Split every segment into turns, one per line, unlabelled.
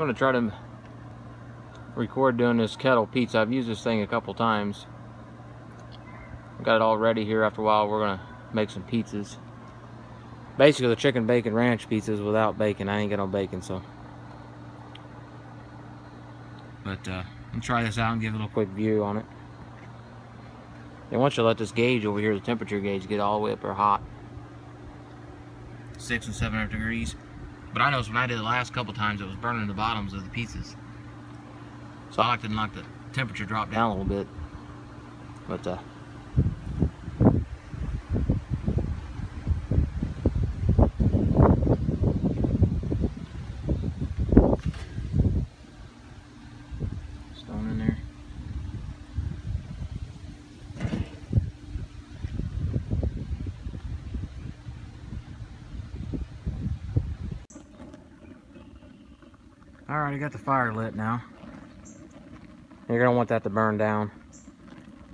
I'm to try to record doing this kettle pizza. I've used this thing a couple times. I've got it all ready here. After a while, we're to make some pizzas. Basically, the chicken bacon ranch pizzas without bacon. I ain't got no bacon, so. But uh, I'll try this out and give a little quick view on it. And once you let this gauge over here, the temperature gauge, get all the way up there hot. Six and seven hundred degrees. But I noticed when I did the last couple times, it was burning the bottoms of the pieces. So I like to knock the temperature drop down a little bit. But uh, stone in there. Alright, I got the fire lit now. You're gonna want that to burn down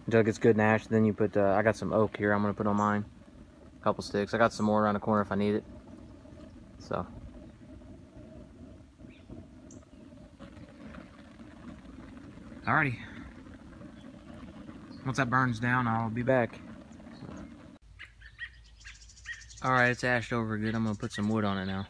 until it gets good and ash. Then you put, uh, I got some oak here I'm gonna put on mine. A couple sticks. I got some more around the corner if I need it. So. Alrighty. Once that burns down, I'll be back. Alright, it's ashed over good. I'm gonna put some wood on it now.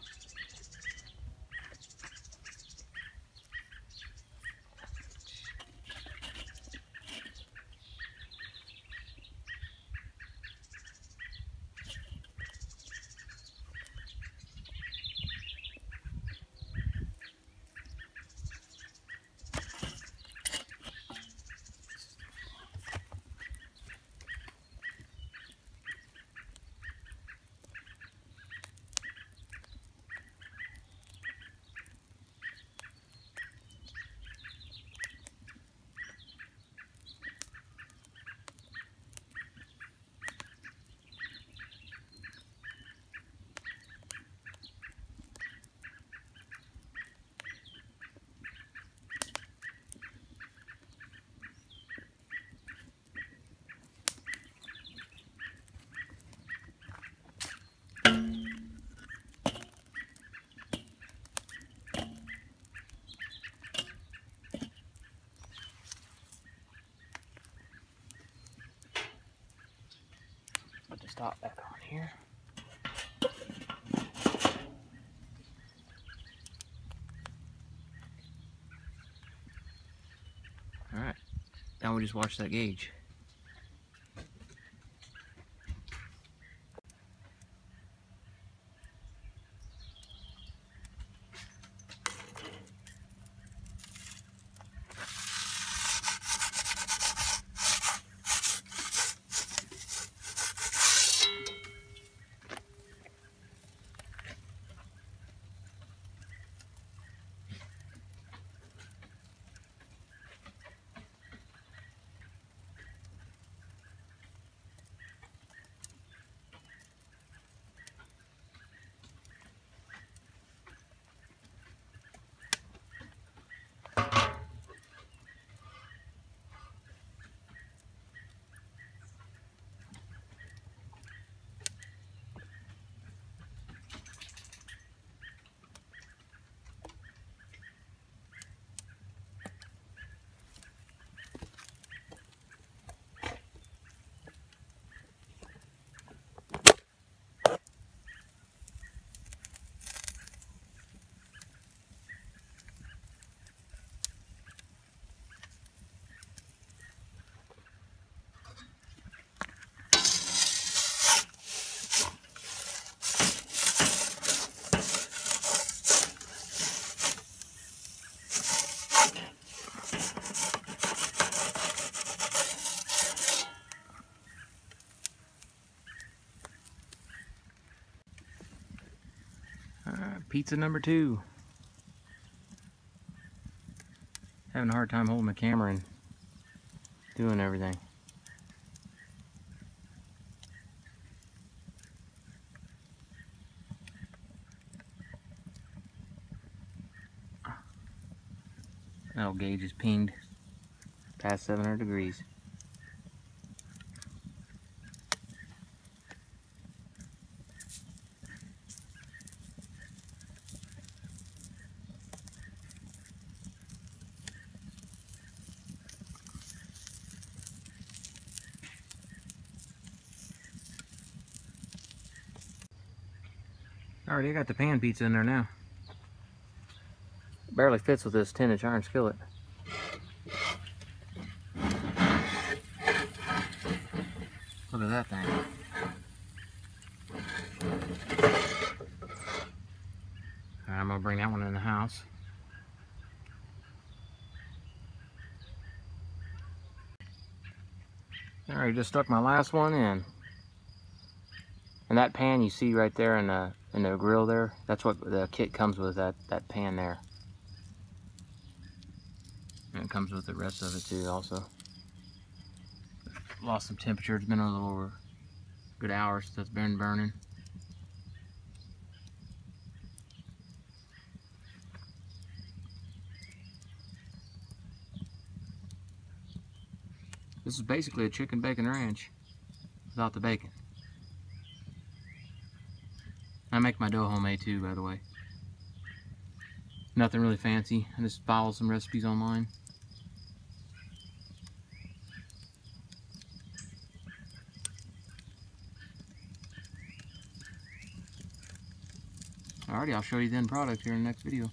Stop back on here. Alright, now we just watch that gauge. Alright, pizza number two. Having a hard time holding the camera and doing everything. That old gauge is pinged past 700 degrees. Already got the pan pizza in there now. Barely fits with this 10 inch iron skillet. Look at that thing. Alright, I'm gonna bring that one in the house. Alright, just stuck my last one in. And that pan you see right there in the in the grill there, that's what the kit comes with, that, that pan there. And it comes with the rest of it too also. Lost some temperature, it's been a little over good hour since it's been burning. This is basically a chicken bacon ranch without the bacon. I make my dough homemade too, by the way. Nothing really fancy. I just follow some recipes online. Alrighty, I'll show you the end product here in the next video.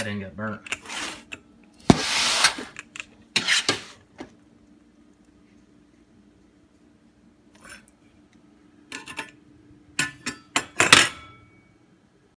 That didn't get burnt.